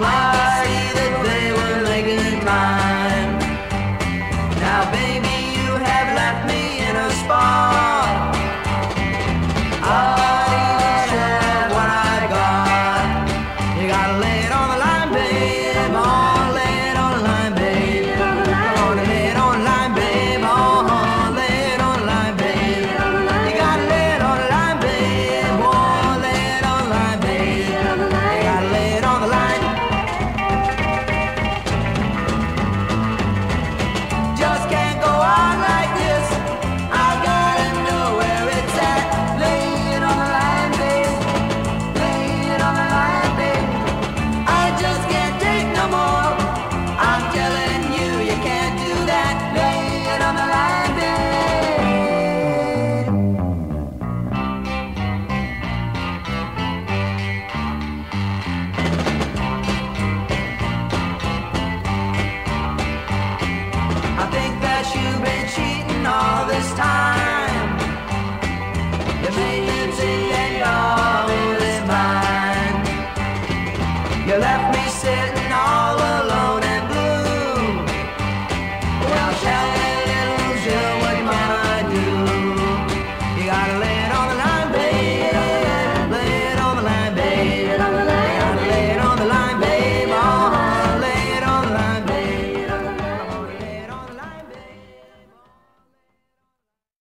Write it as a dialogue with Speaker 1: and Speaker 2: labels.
Speaker 1: body that they were legging by. You left me sitting all alone.